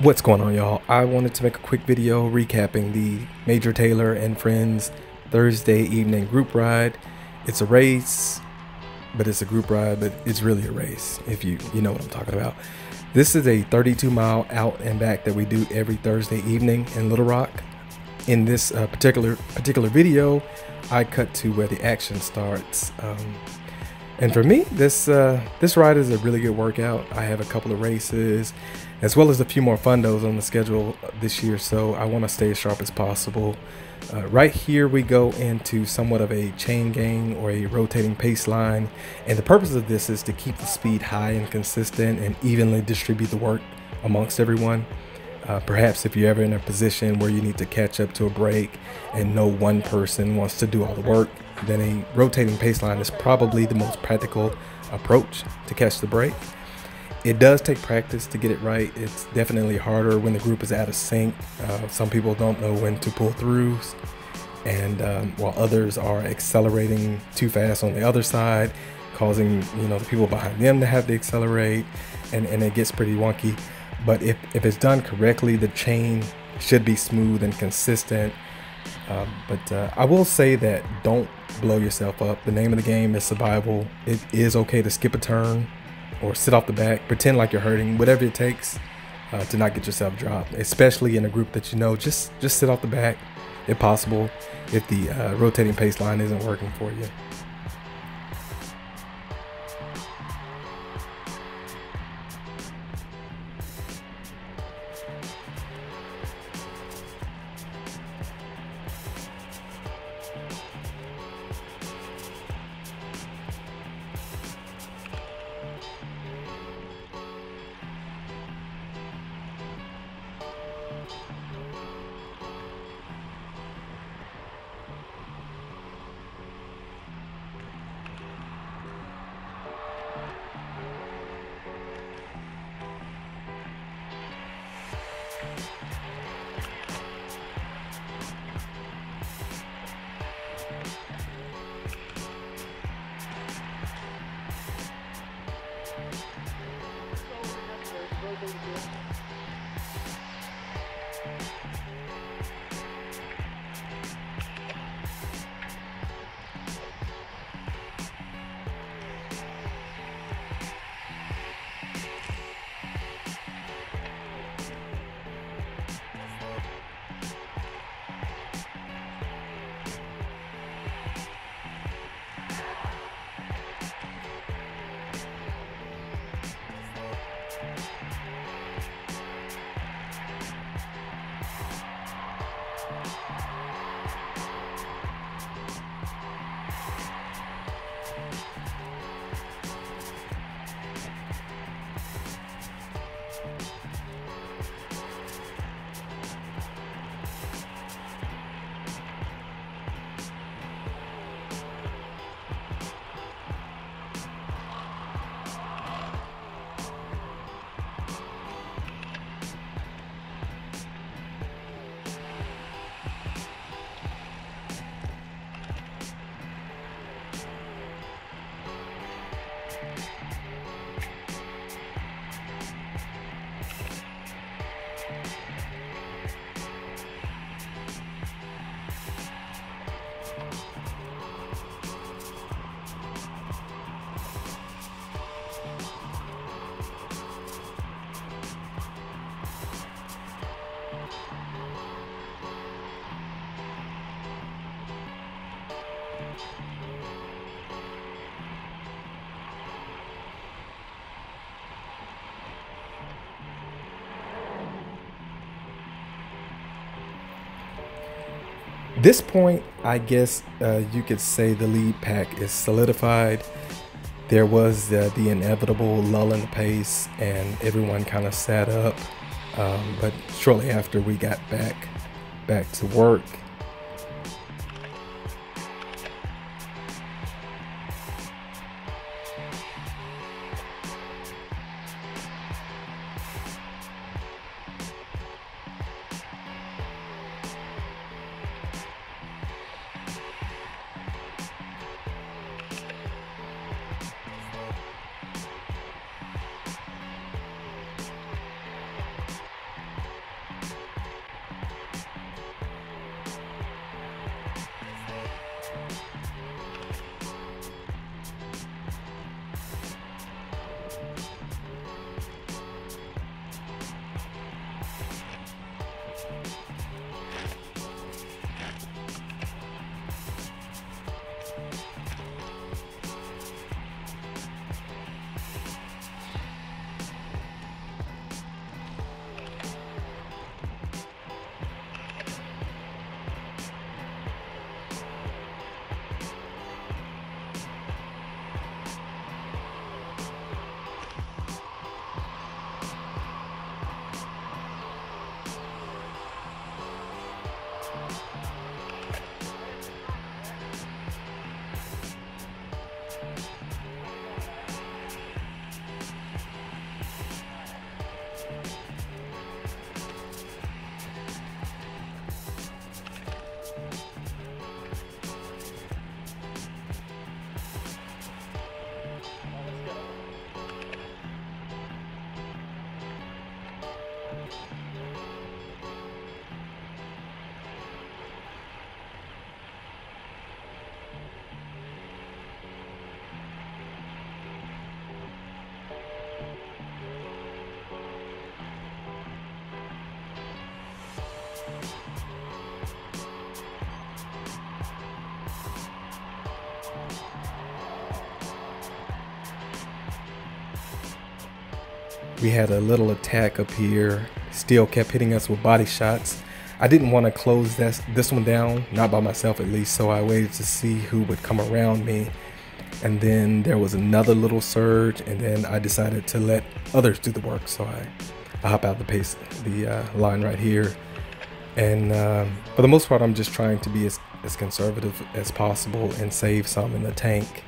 What's going on y'all? I wanted to make a quick video recapping the Major Taylor and Friends Thursday evening group ride. It's a race, but it's a group ride, but it's really a race if you you know what I'm talking about. This is a 32 mile out and back that we do every Thursday evening in Little Rock. In this uh, particular particular video, I cut to where the action starts. Um, and for me, this uh, this ride is a really good workout. I have a couple of races, as well as a few more fondos on the schedule this year, so I want to stay as sharp as possible. Uh, right here, we go into somewhat of a chain gang or a rotating pace line, and the purpose of this is to keep the speed high and consistent and evenly distribute the work amongst everyone. Uh, perhaps if you're ever in a position where you need to catch up to a break and no one person wants to do all the work, then a rotating pace line is probably the most practical approach to catch the break. It does take practice to get it right. It's definitely harder when the group is out of sync. Uh, some people don't know when to pull through, and um, while others are accelerating too fast on the other side, causing you know the people behind them to have to accelerate, and, and it gets pretty wonky. But if, if it's done correctly, the chain should be smooth and consistent. Um, but uh, I will say that don't blow yourself up. The name of the game is survival. It is okay to skip a turn or sit off the back, pretend like you're hurting, whatever it takes uh, to not get yourself dropped. Especially in a group that you know, just just sit off the back, if possible, if the uh, rotating pace line isn't working for you. Peace. This point, I guess uh, you could say the lead pack is solidified. There was uh, the inevitable lull in the pace, and everyone kind of sat up. Um, but shortly after we got back back to work, We had a little attack up here. Still kept hitting us with body shots. I didn't want to close this, this one down, not by myself at least, so I waited to see who would come around me. And then there was another little surge, and then I decided to let others do the work. So I, I hop out the pace, the uh, line right here. And um, for the most part, I'm just trying to be as, as conservative as possible and save some in the tank.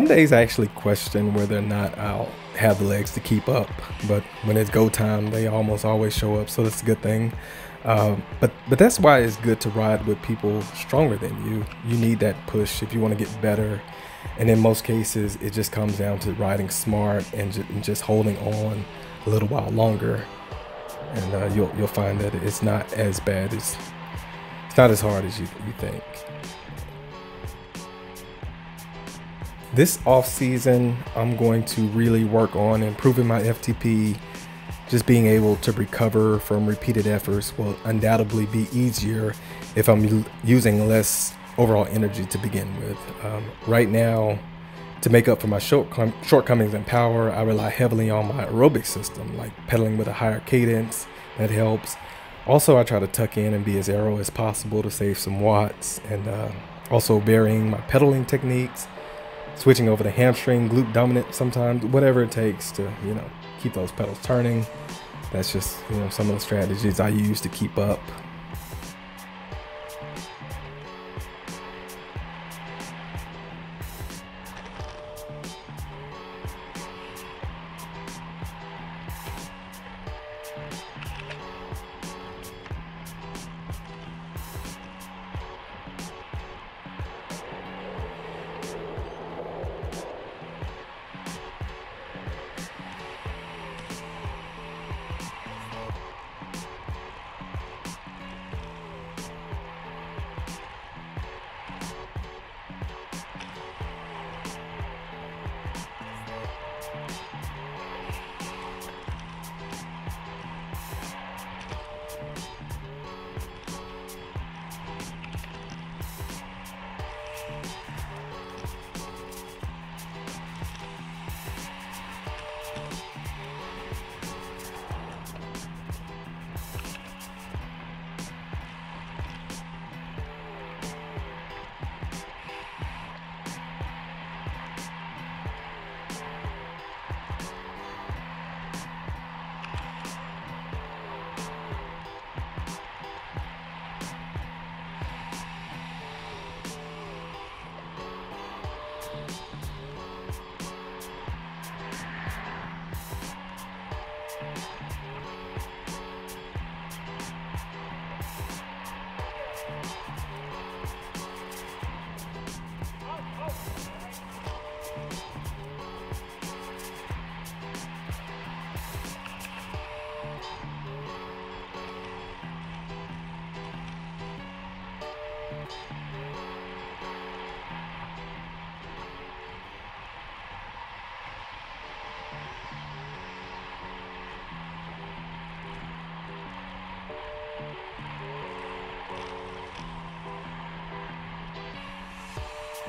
Some days I actually question whether or not I'll have the legs to keep up, but when it's go time, they almost always show up, so that's a good thing. Um, but but that's why it's good to ride with people stronger than you. You need that push if you want to get better, and in most cases, it just comes down to riding smart and, ju- and just holding on a little while longer, and uh, you'll you'll find that it's not as bad as it's not as hard as you you think. This off season, I'm going to really work on improving my FTP. Just being able to recover from repeated efforts will undoubtedly be easier if I'm using less overall energy to begin with. Um, right now, to make up for my shortcomings in power, I rely heavily on my aerobic system, like pedaling with a higher cadence. That helps. Also, I try to tuck in and be as aero as possible to save some watts, and uh, also varying my pedaling techniques switching over to hamstring, glute dominant sometimes, whatever it takes to, you know, keep those pedals turning. That's just, you know, some of the strategies I use to keep up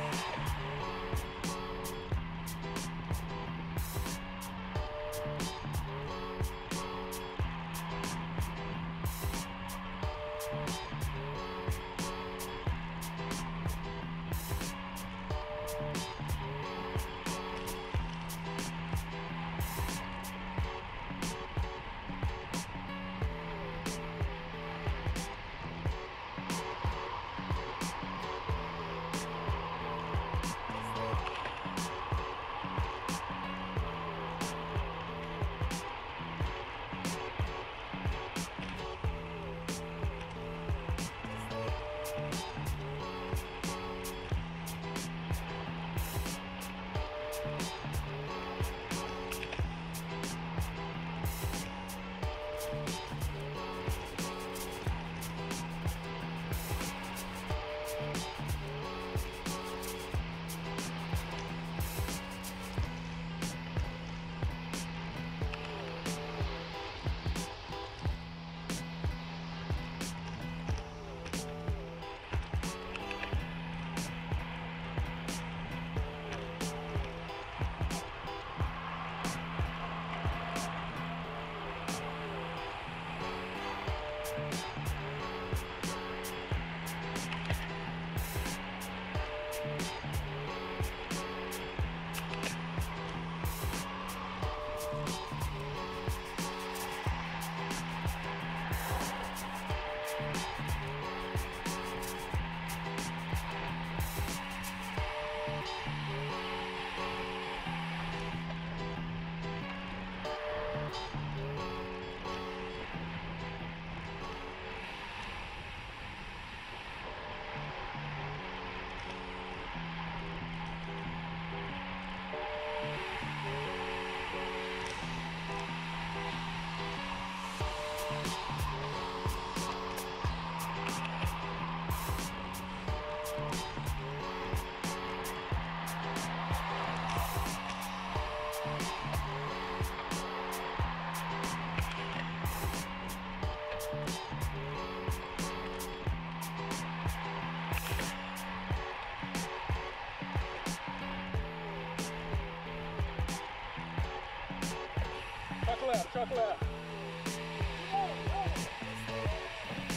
Bye.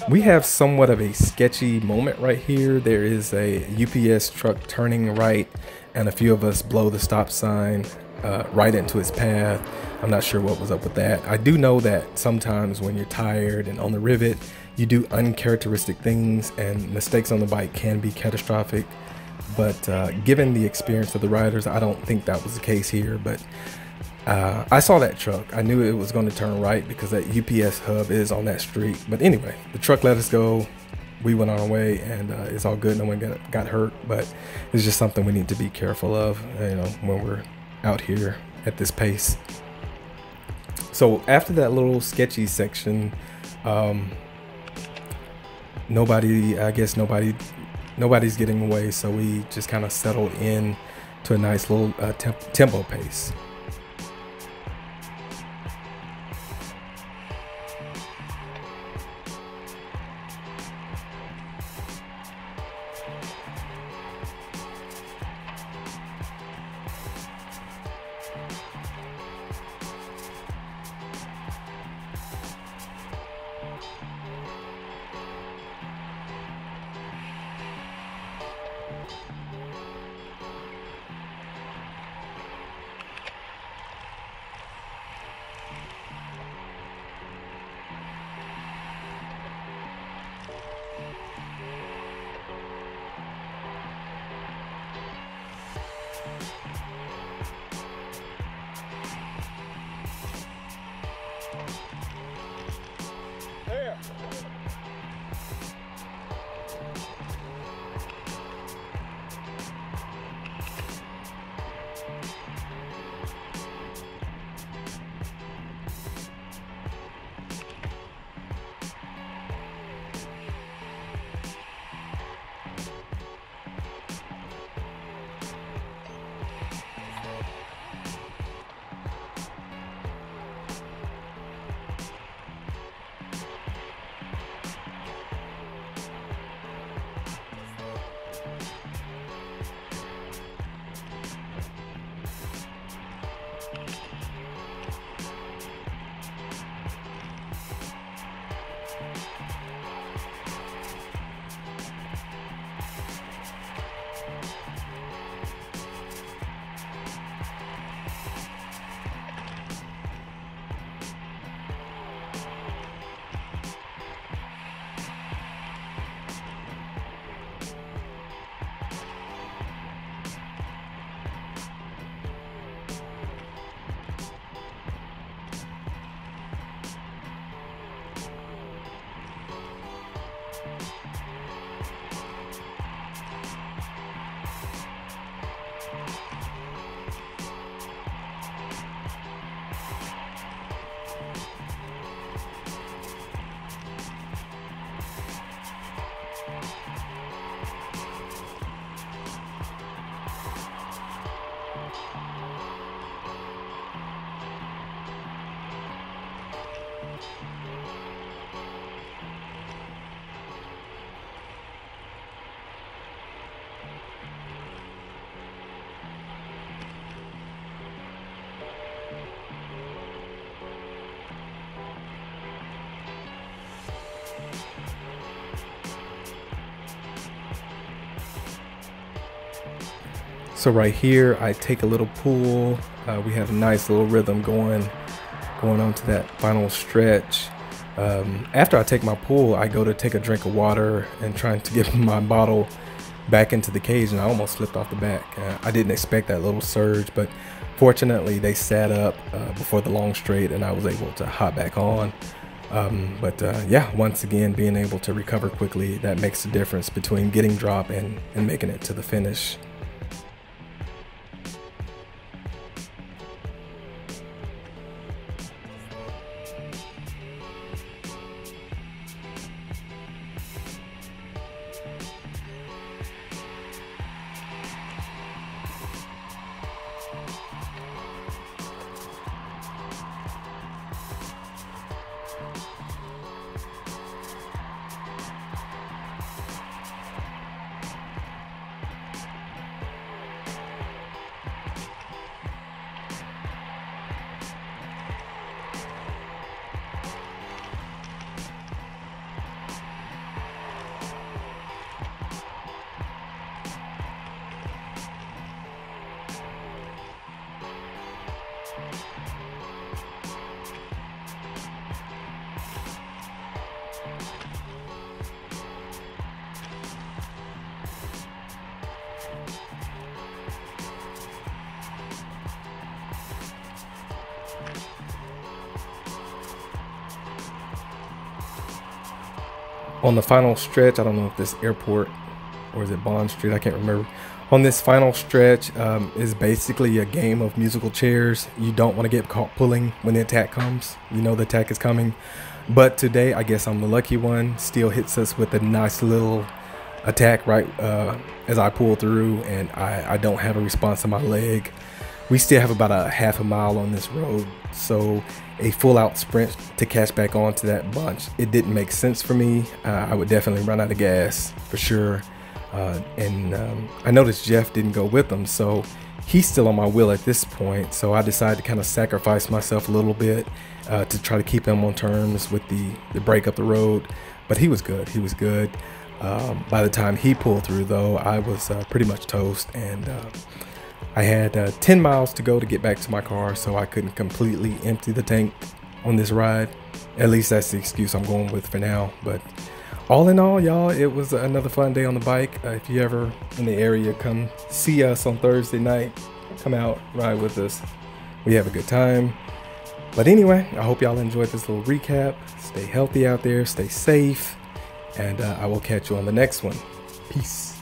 We have somewhat of a sketchy moment right here. There is a UPS truck turning right, and a few of us blow the stop sign uh, right into his path. I'm not sure what was up with that. I do know that sometimes when you're tired and on the rivet, you do uncharacteristic things, and mistakes on the bike can be catastrophic. But uh, given the experience of the riders, I don't think that was the case here. But uh, I saw that truck. I knew it was going to turn right because that UPS hub is on that street. But anyway, the truck let us go. We went our way, and uh, it's all good. No one got, got hurt, but it's just something we need to be careful of, you know, when we're out here at this pace. So after that little sketchy section, um, nobody, I guess nobody, nobody's getting away. So we just kind of settled in to a nice little uh, temp tempo pace. So right here, I take a little pull. Uh, we have a nice little rhythm going, going on to that final stretch. Um, after I take my pull, I go to take a drink of water and trying to get my bottle back into the cage, and I almost slipped off the back. Uh, I didn't expect that little surge, but fortunately, they sat up uh, before the long straight, and I was able to hop back on. Um, but uh, yeah, once again, being able to recover quickly, that makes the difference between getting drop and, and making it to the finish. On the final stretch, I don't know if this airport or is it Bond Street, I can't remember. On this final stretch um, is basically a game of musical chairs. You don't want to get caught pulling when the attack comes. You know the attack is coming. But today, I guess I'm the lucky one. Still hits us with a nice little attack right uh, as I pull through, and I, I don't have a response to my leg. We still have about a half a mile on this road, so a full out sprint to catch back onto that bunch. It didn't make sense for me. Uh, I would definitely run out of gas for sure. Uh, and um, I noticed Jeff didn't go with them, so he's still on my wheel at this point. So I decided to kind of sacrifice myself a little bit uh, to try to keep him on terms with the, the break up the road. But he was good. He was good. Um, by the time he pulled through, though, I was uh, pretty much toast and uh, I had uh, 10 miles to go to get back to my car, so I couldn't completely empty the tank on this ride. At least that's the excuse I'm going with for now. But all in all, y'all, it was another fun day on the bike. Uh, if you ever in the area, come see us on Thursday night. Come out, ride with us. We have a good time. But anyway, I hope y'all enjoyed this little recap. Stay healthy out there, stay safe, and uh, I will catch you on the next one. Peace.